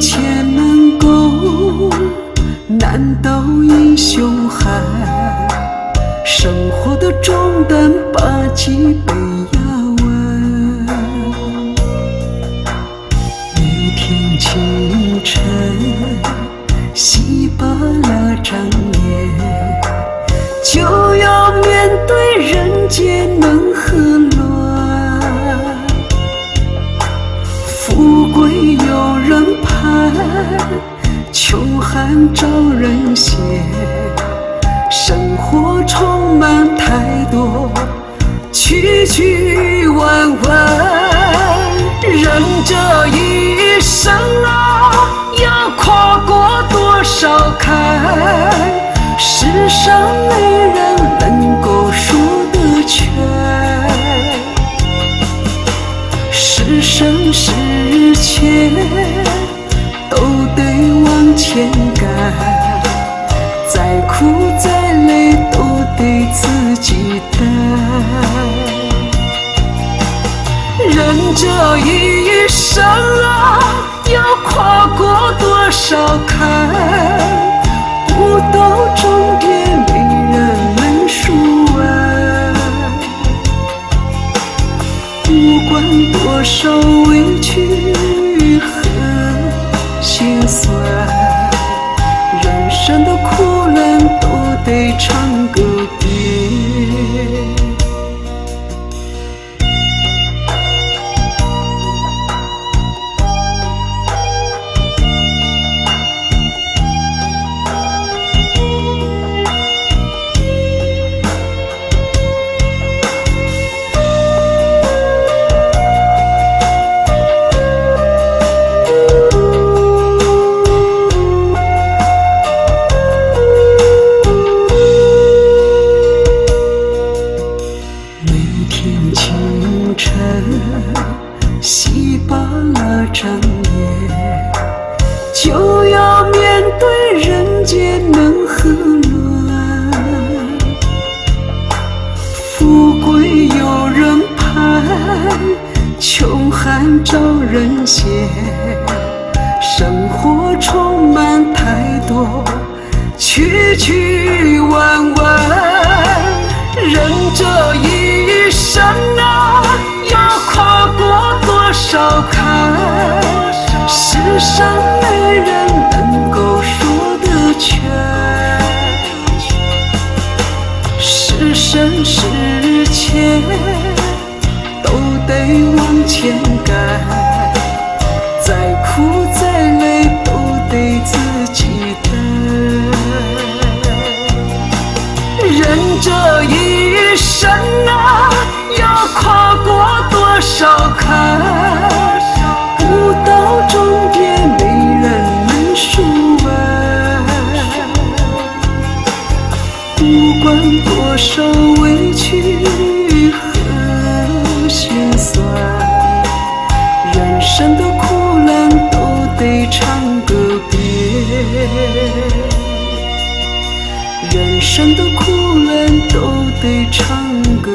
钱能够难倒英雄汉生活的重担把脊背压弯每天清晨洗把那张脸就要面对人间冷穷寒找人嫌。生活充满太多曲曲弯弯，人这一生啊，要跨过多少坎？世上没人往前赶。再苦再累，都得自己担。人这一生啊，要跨过多少坎？不懂穷寒找人嫌。生活充满太多曲曲弯弯，人这一生啊，要跨过多少坎？世上没人往前赶。再苦再累，都得自己担。人这一生啊，要跨过多少坎？个别。人生的苦难都得唱歌